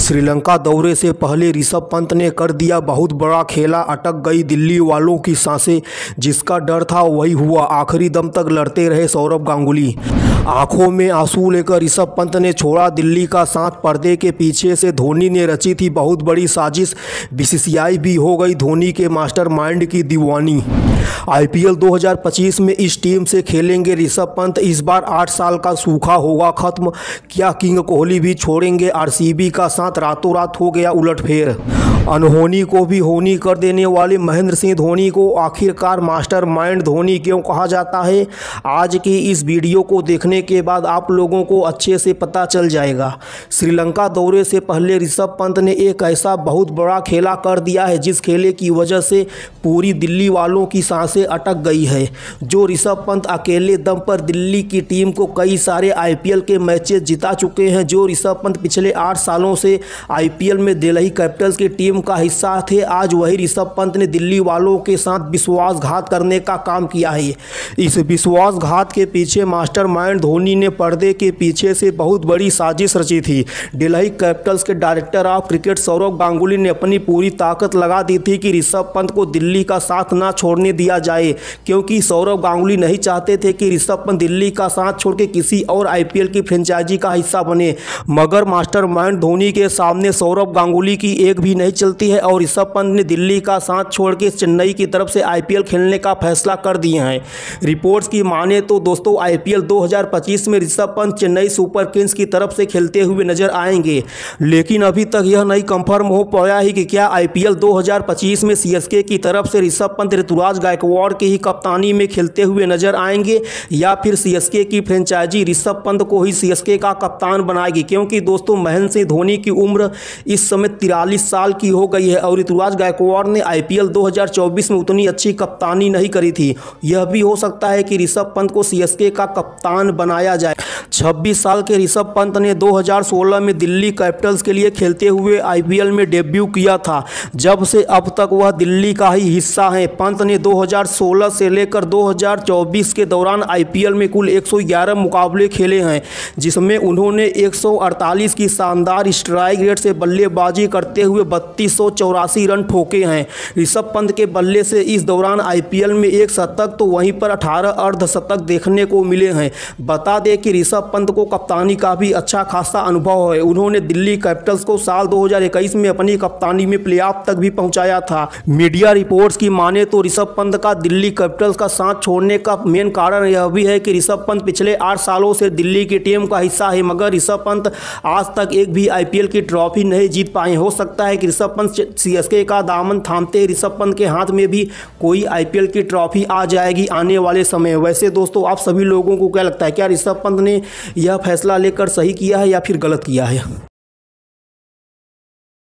श्रीलंका दौरे से पहले ऋषभ पंत ने कर दिया बहुत बड़ा खेला, अटक गई दिल्ली वालों की साँसें। जिसका डर था, वही हुआ। आखिरी दम तक लड़ते रहे सौरभ गांगुली। आँखों में आँसू लेकर ऋषभ पंत ने छोड़ा दिल्ली का साथ। पर्दे के पीछे से धोनी ने रची थी बहुत बड़ी साजिश। बीसीसीआई भी हो गई धोनी के मास्टरमाइंड की दीवानी। आईपीएल 2025 में इस टीम से खेलेंगे ऋषभ पंत। इस बार आठ साल का सूखा होगा खत्म। क्या किंग कोहली भी छोड़ेंगे? आरसीबी का साथ रातों रात हो गया उलटफेर। अनहोनी को भी होनी कर देने वाले महेंद्र सिंह धोनी को आखिरकार मास्टर माइंड धोनी क्यों कहा जाता है? आज की इस वीडियो को देखने के बाद आप लोगों को अच्छे से पता चल जाएगा। श्रीलंका दौरे से पहले ऋषभ पंत ने एक ऐसा बहुत बड़ा खेला कर दिया है, जिस खेले की वजह से पूरी दिल्ली वालों की साँसें अटक गई है। जो ऋषभ पंत अकेले दम पर दिल्ली की टीम को कई सारे आईपीएल के मैचेस जिता चुके हैं, जो ऋषभ पंत पिछले आठ सालों से आईपीएल में दिल्ली कैपिटल्स की टीम का हिस्सा थे। आज वही ऋषभ पंत ने दिल्ली वालों के साथ विश्वासघात करने का काम किया है। इस विश्वासघात के पीछे मास्टरमाइंड धोनी ने पर्दे के पीछे से बहुत बड़ी साजिश रची थी। दिल्ली कैपिटल्स के director of cricket Sourav Ganguly ने अपनी पूरी ताकत लगा दी थी कि ऋषभ पंत को दिल्ली का साथ ना छोड़ने दिया जाए, क्योंकि सौरभ गांगुली नहीं चाहते थे कि ऋषभ पंत दिल्ली का साथ छोड़ के किसी और आईपीएल की फ्रेंचाइजी का हिस्सा बने। मगर मास्टरमाइंड धोनी के सामने सौरभ गांगुली की एक भी नहीं चलती है और ऋषभ पंत ने दिल्ली का साथ छोड़ के चेन्नई की तरफ़ से आईपीएल खेलने का फैसला कर दिए हैं। रिपोर्ट्स की माने तो दोस्तों, आईपीएल 2025 में ऋषभ पंत चेन्नई सुपर किंग्स की तरफ़ से खेलते हुए नज़र आएँगे। लेकिन अभी तक यह नहीं कंफर्म हो पाया है कि क्या आईपीएल 2025 में सीएसके की तरफ़ से ऋषभ पंत ऋतुराज गायकवाड़ की ही कप्तानी में खेलते हुए नज़र आएँगे या फिर सीएसके की फ्रेंचाइजी ऋषभ पंत को ही सीएसके का कप्तान बनाएगी? क्योंकि दोस्तों महेंद्र सिंह धोनी की उम्र इस समय तिरालीस साल की हो गई है और ऋतुराज गायकवाड़ ने आईपीएल 2024 में उतनी अच्छी कप्तानी नहीं करी थी। यह भी हो सकता है कि ऋषभ पंत को सीएसके का कप्तान बनाया जाए। 26 साल के ऋषभ पंत ने 2016 में दिल्ली कैपिटल्स के लिए खेलते हुए आईपीएल में डेब्यू किया था, जब से अब तक वह दिल्ली का ही हिस्सा है। पंत ने 2016 से लेकर 2024 के दौरान आईपीएल में कुल 111 मुकाबले खेले हैं, जिसमें उन्होंने 148 की शानदार स्ट्राइक रेट से बल्लेबाजी करते हुए बत्तीस रन ठोके हैं। ऋषभ पंत के बल्ले से इस दौरान आईपीएल में एक शतक तो वहीं पर 18 अर्धशतक देखने को मिले हैं। बता दें कि ऋषभ पंत को कप्तानी का भी अच्छा खासा अनुभव है। उन्होंने दिल्ली कैपिटल्स को साल 2021 में अपनी कप्तानी में प्लेऑफ तक भी पहुँचाया था। मीडिया रिपोर्ट्स की माने तो ऋषभ पंत का दिल्ली कैपिटल्स का साथ छोड़ने का मेन कारण यह भी है कि ऋषभ पंत पिछले आठ सालों से दिल्ली की टीम का हिस्सा है, मगर ऋषभ पंत आज तक एक भी आईपीएल की ट्रॉफी नहीं जीत पाए। हो सकता है कि ऋषभ पंत सीएसके का दामन थामते ऋषभ पंत के हाथ में भी कोई आईपीएल की ट्रॉफी आ जाएगी आने वाले समय। वैसे दोस्तों, आप सभी लोगों को क्या लगता है? क्या ऋषभ पंत ने यह फैसला लेकर सही किया है या फिर गलत किया है?